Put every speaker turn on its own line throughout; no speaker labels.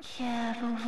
KevWest.com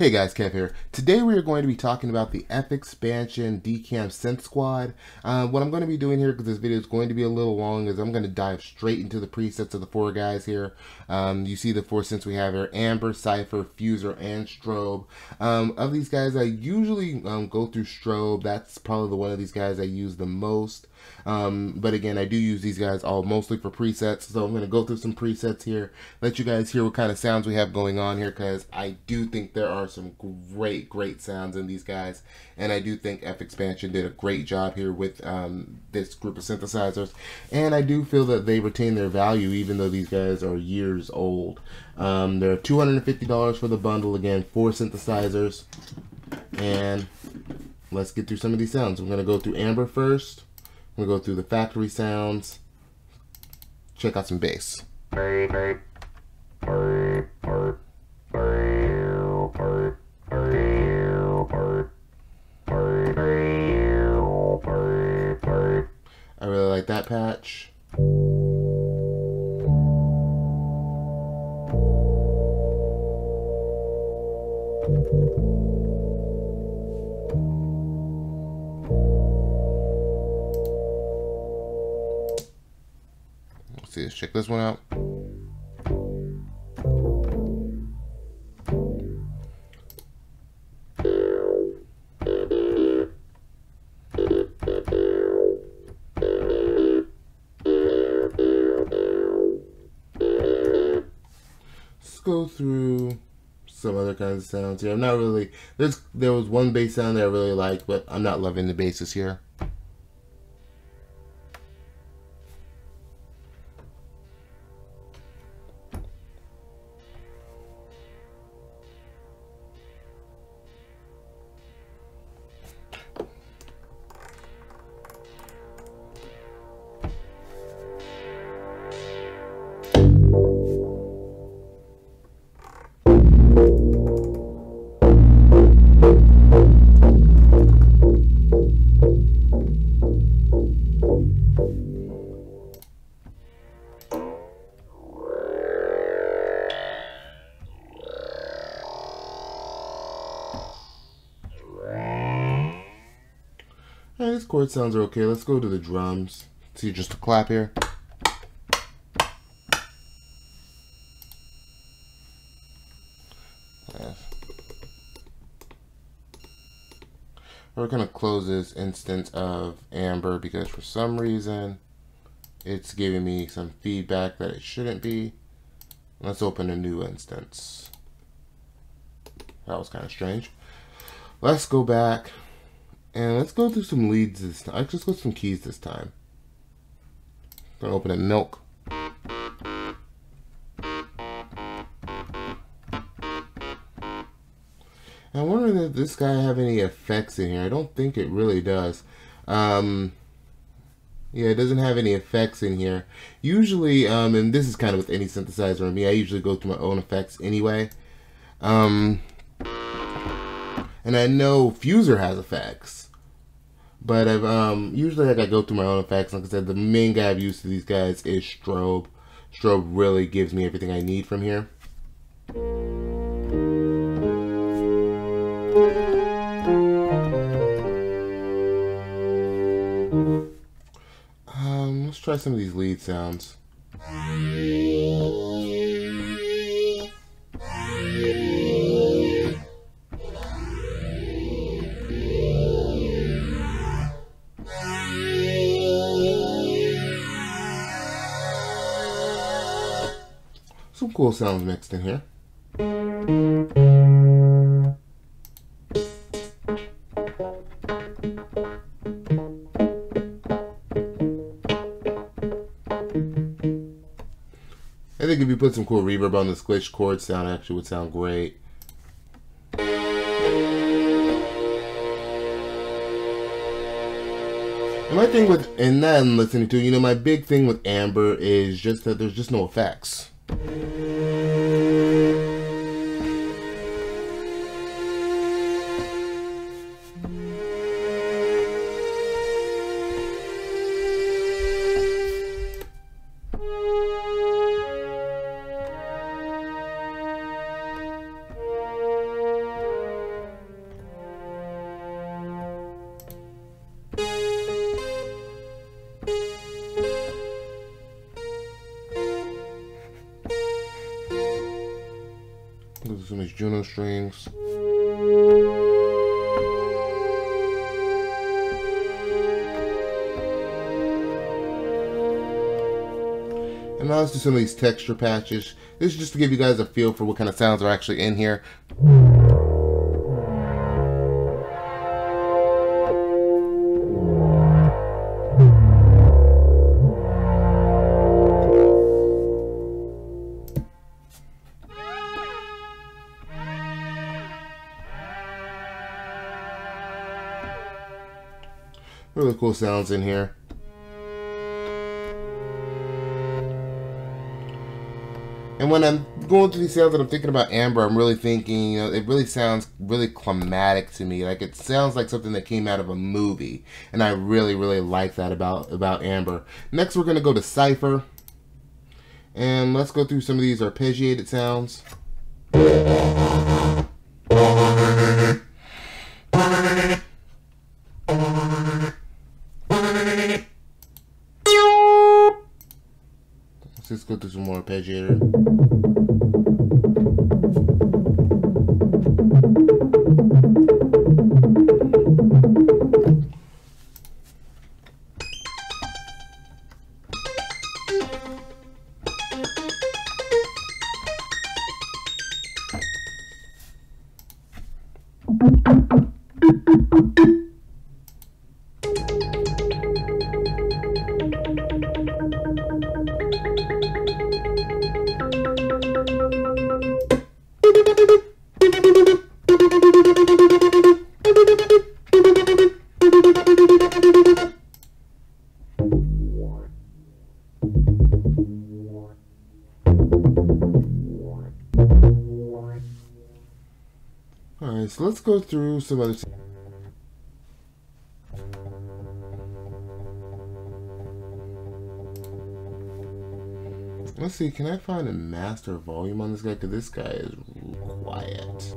Hey guys, Kev here. Today we are going to be talking about the FXpansion DCAM Synth Squad. Uh, what I'm going to be doing here, because this video is going to be a little long, is I'm going to dive straight into the presets of the four guys here. Um, you see the four synths we have here, Amber, Cypher, Fuser, and Strobe. Um, of these guys, I usually um, go through Strobe. That's probably the one of these guys I use the most. Um, but again, I do use these guys all mostly for presets. So I'm going to go through some presets here, let you guys hear what kind of sounds we have going on here, because I do think there are some great, great sounds in these guys. And I do think FXpansion did a great job here with um, this group of synthesizers. And I do feel that they retain their value, even though these guys are years old. Um, they're $250 for the bundle, again, four synthesizers. And let's get through some of these sounds. I'm going to go through Amber first. I'm to go through the factory sounds. Check out some bass. I really like that patch. Let's check this one out. Let's go through some other kinds of sounds here. I'm not really there's there was one bass sound that I really liked, but I'm not loving the basses here. Chord sounds are okay. Let's go to the drums. See just a clap here. We're going to close this instance of Amber because for some reason it's giving me some feedback that it shouldn't be. Let's open a new instance. That was kind of strange. Let's go back and let's go through some leads this time. Let's just go some keys this time. I'm gonna open a milk. I wonder if this guy have any effects in here. I don't think it really does. Um, yeah, it doesn't have any effects in here. Usually, um, and this is kind of with any synthesizer on me, I usually go through my own effects anyway. Um, and I know Fuser has effects. But I've um usually like I go through my own effects. Like I said, the main guy I've used to these guys is Strobe. Strobe really gives me everything I need from here. Um, let's try some of these lead sounds. Some cool sounds mixed in here. I think if you put some cool reverb on this glitch chord sound, actually would sound great. And my thing with, and then listening to, you know, my big thing with Amber is just that there's just no effects. Some of these Juno strings. And now let's do some of these texture patches. This is just to give you guys a feel for what kind of sounds are actually in here. Really cool sounds in here. And when I'm going through these sounds and I'm thinking about Amber, I'm really thinking, you know, it really sounds really climatic to me. Like it sounds like something that came out of a movie. And I really, really like that about, about Amber. Next, we're going to go to Cypher. And let's go through some of these arpeggiated sounds. Let's go through some more arpeggiator. So let's go through some other... Let's see, can I find a master volume on this guy? Because this guy is quiet.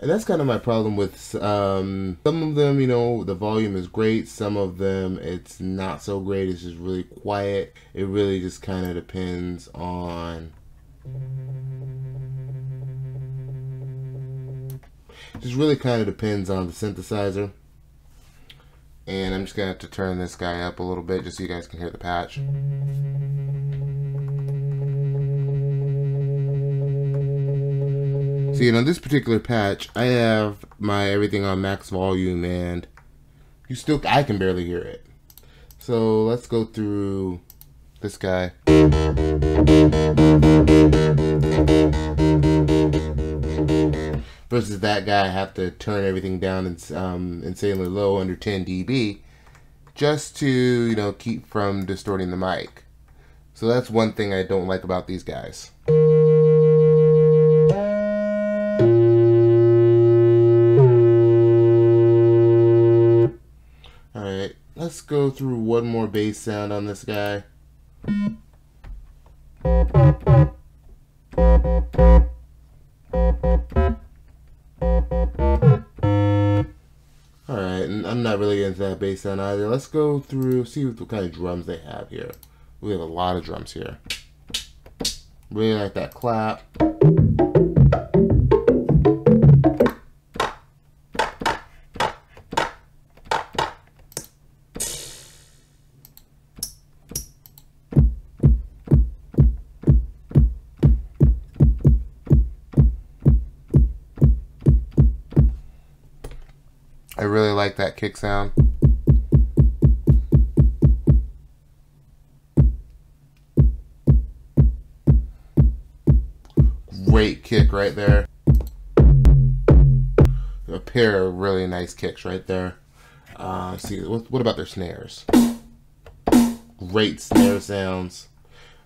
And that's kind of my problem with um, some of them, you know, the volume is great. Some of them, it's not so great. It's just really quiet. It really just kind of depends on... Just really kind of depends on the synthesizer. And I'm just going to have to turn this guy up a little bit just so you guys can hear the patch. See, and on this particular patch, I have my everything on max volume and you still, I can barely hear it. So let's go through this guy. Versus that guy I have to turn everything down and um, insanely low under 10 dB just to you know keep from distorting the mic. So that's one thing I don't like about these guys. Alright, let's go through one more bass sound on this guy. That bass sound either. Let's go through, see what kind of drums they have here. We have a lot of drums here. Really like that clap. I really like that kick sound. Kick right there. A pair of really nice kicks right there. Uh, see, what, what about their snares? Great snare sounds.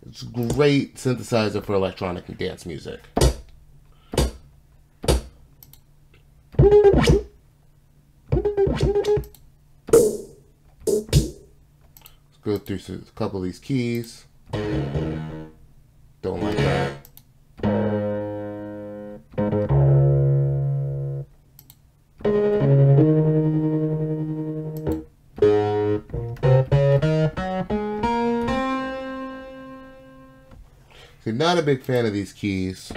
It's great synthesizer for electronic and dance music. Let's go through a couple of these keys. Don't like that. Not a big fan of these keys.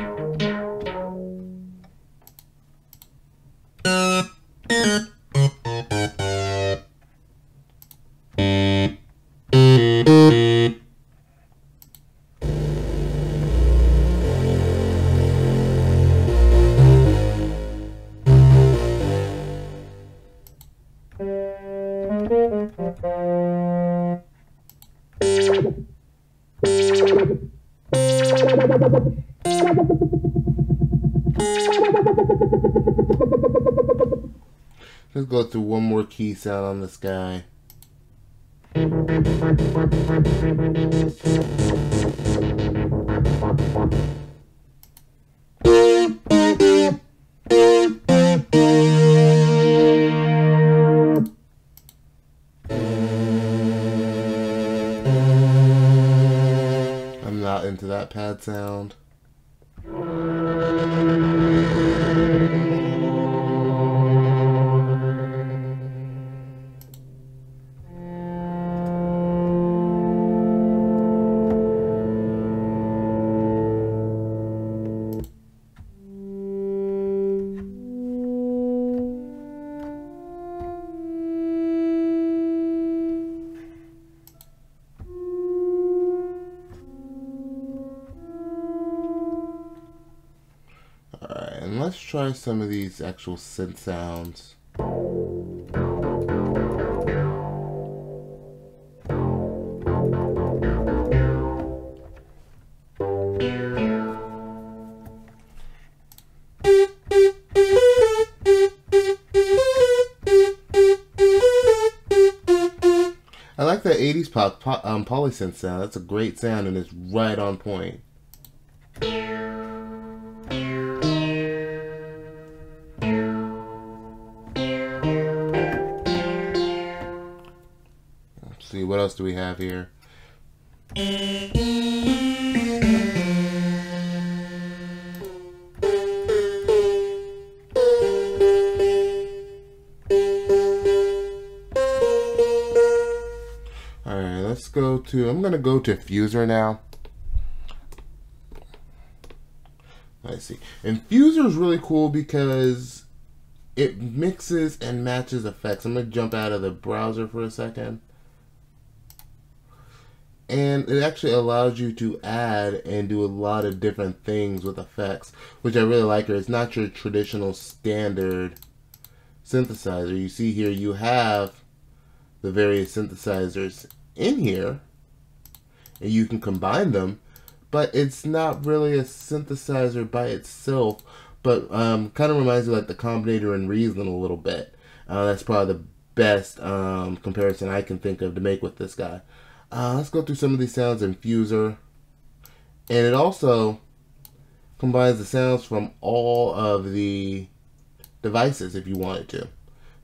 Let's go through one more key sound on this guy. I'm not into that pad sound. Try some of these actual synth sounds. I like that 80s pop, pop um, polysynth sound. That's a great sound and it's right on point. What else do we have here? Alright, let's go to, I'm going to go to Fuser now. Let's see. And Fuser is really cool because it mixes and matches effects. I'm going to jump out of the browser for a second. And it actually allows you to add and do a lot of different things with effects, which I really like. It's not your traditional standard synthesizer. You see here you have the various synthesizers in here and you can combine them but it's not really a synthesizer by itself but um, kind of reminds me like the combinator in Reason a little bit uh, that's probably the best um, comparison I can think of to make with this guy uh, let's go through some of these sounds in Fuser and it also combines the sounds from all of the devices if you wanted to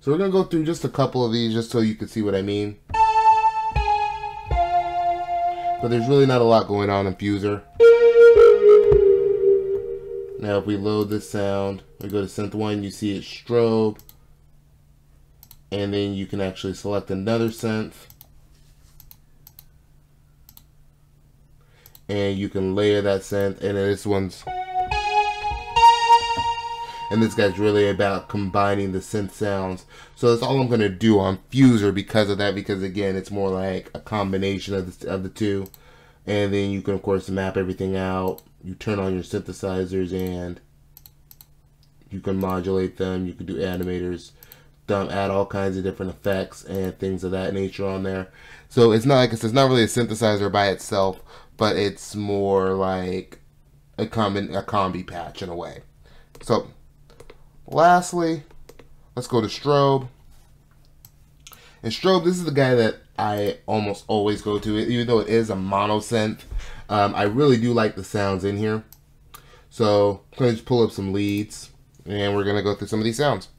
so we're going to go through just a couple of these just so you can see what I mean. But there's really not a lot going on in Fuser. Now if we load this sound, we go to synth 1, you see it's strobe. And then you can actually select another synth. And you can layer that synth, and this one's and this guy's really about combining the synth sounds. So that's all I'm to do on Fuser because of that, because again, it's more like a combination of the, of the two. And then you can, of course, map everything out. You turn on your synthesizers and you can modulate them. You can do animators, dump, add all kinds of different effects and things of that nature on there. So it's not like it's, it's not really a synthesizer by itself, but it's more like a, common, a combi patch in a way. So Lastly, let's go to Strobe. And Strobe, this is the guy that I almost always go to, even though it is a mono synth. Um, I really do like the sounds in here. So I'm going to just pull up some leads, and we're going to go through some of these sounds.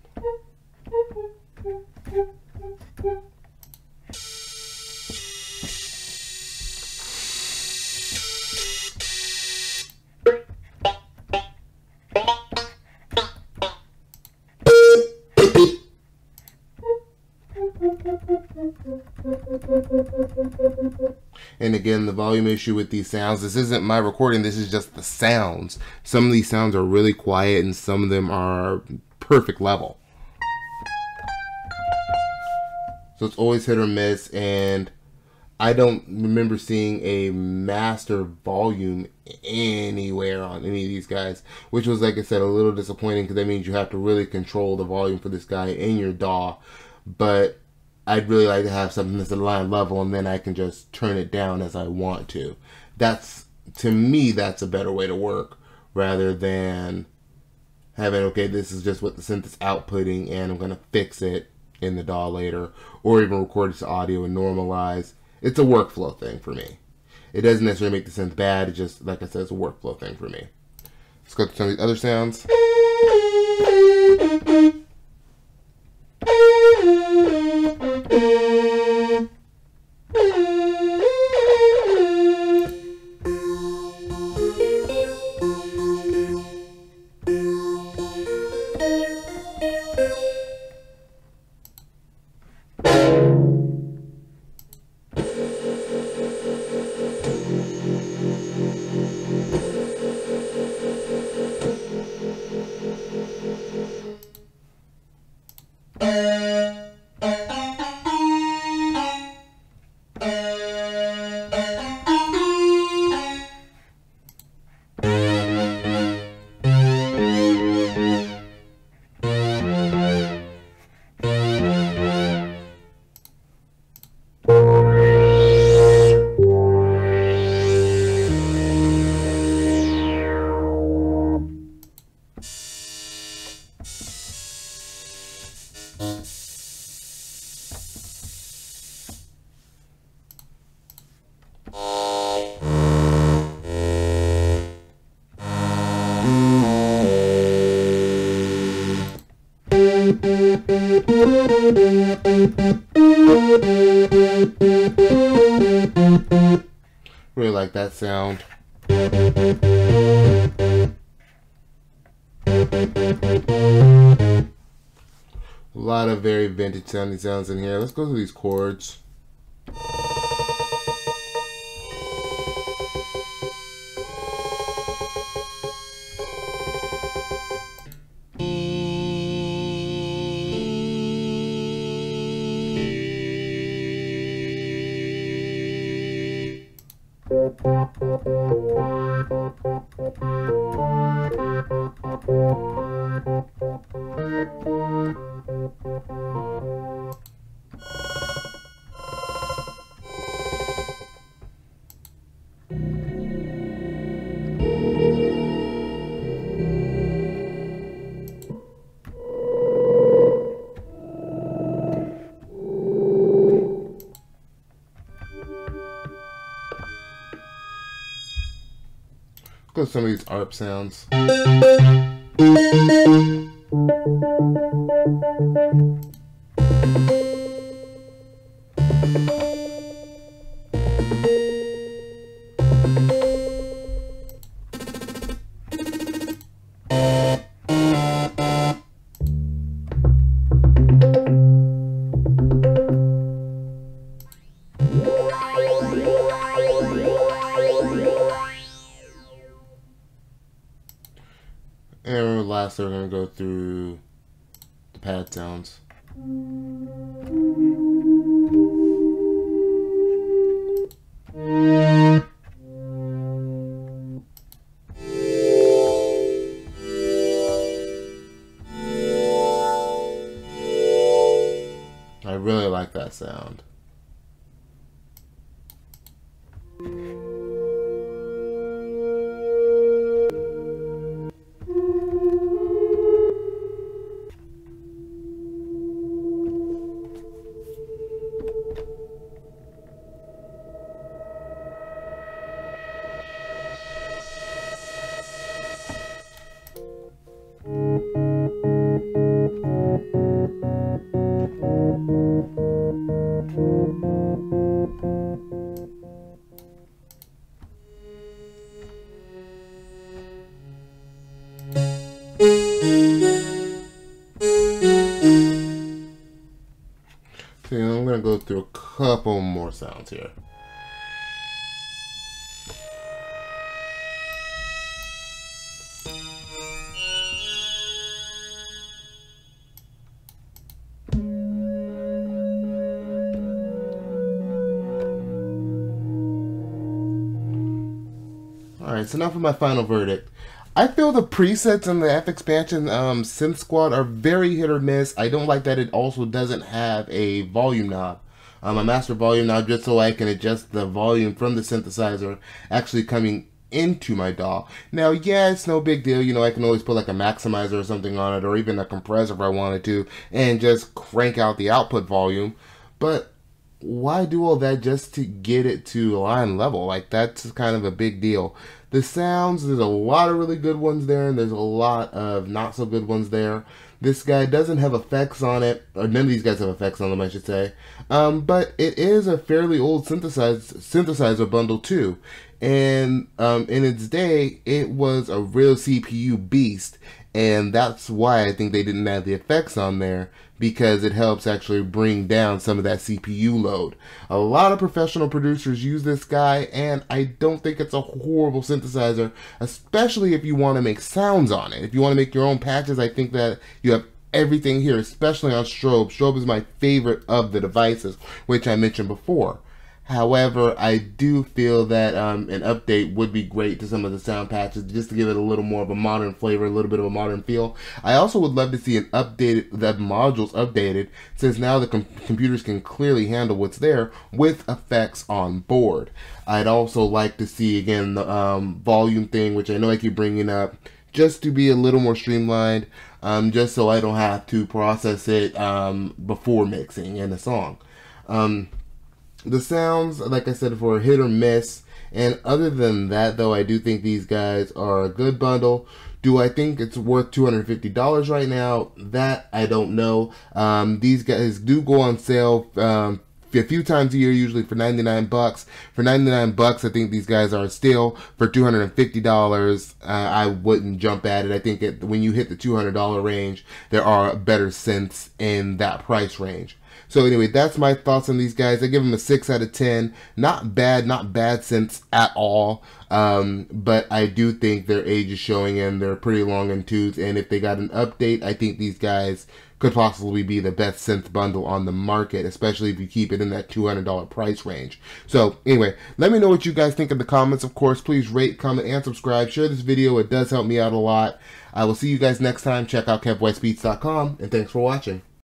And again, the volume issue with these sounds, this isn't my recording, this is just the sounds. Some of these sounds are really quiet and some of them are perfect level. So it's always hit or miss and I don't remember seeing a master volume anywhere on any of these guys, which was, like I said, a little disappointing because that means you have to really control the volume for this guy in your DAW. But I'd really like to have something that's a line level and then I can just turn it down as I want to. That's, to me, that's a better way to work rather than having, okay, this is just what the synth is outputting and I'm going to fix it in the DAW later or even record to audio and normalize it's a workflow thing for me. It doesn't necessarily make the synth bad. It just, like I said, it's a workflow thing for me. Let's go to some of these other sounds. Uh... Really like that sound. A lot of very vintage sounding sounds in here. Let's go through these chords. Go some of these ARP sounds. And last, we're going to go through the pad sounds. I sounds here. Alright, so now for my final verdict. I feel the presets in the FXpansion um, Synth Squad are very hit or miss. I don't like that it also doesn't have a volume knob. Um, a master volume now just so I can adjust the volume from the synthesizer actually coming into my DAW. Now, yeah, it's no big deal. You know, I can always put like a maximizer or something on it or even a compressor if I wanted to and just crank out the output volume. But why do all that just to get it to line level? Like, that's kind of a big deal. The sounds, there's a lot of really good ones there, and there's a lot of not so good ones there. This guy doesn't have effects on it, or none of these guys have effects on them, I should say. Um, but it is a fairly old synthesizer, bundle too. And um, in its day, it was a real CPU beast, and that's why I think they didn't add the effects on there because it helps actually bring down some of that CPU load. A lot of professional producers use this guy, and I don't think it's a horrible synthesizer, especially if you want to make sounds on it. If you want to make your own patches, I think that you have everything here, especially on Strobe. Strobe is my favorite of the devices, which I mentioned before. However, I do feel that um, an update would be great to some of the sound patches just to give it a little more of a modern flavor, a little bit of a modern feel. I also would love to see an updated, the modules updated since now the com computers can clearly handle what's there with effects on board. I'd also like to see again the um, volume thing, which I know I keep bringing up, just to be a little more streamlined, um, just so I don't have to process it um, before mixing in a song. Um, the sounds, like I said, for hit or miss. And other than that, though, I do think these guys are a good bundle. Do I think it's worth $250 right now? That I don't know. Um, these guys do go on sale um, a few times a year, usually for 99 bucks. For 99 bucks, I think these guys are still for $250. Uh, I wouldn't jump at it. I think it, when you hit the $200 range, there are better synths in that price range. So anyway, that's my thoughts on these guys. I give them a 6 out of 10. Not bad, not bad synths at all. Um, but I do think their age is showing and they're pretty long in tooth. And if they got an update, I think these guys could possibly be the best synth bundle on the market, especially if you keep it in that $200 price range. So anyway, let me know what you guys think in the comments. Of course, please rate, comment, and subscribe. Share this video. It does help me out a lot. I will see you guys next time. Check out KevWestBeats.com, and thanks for watching.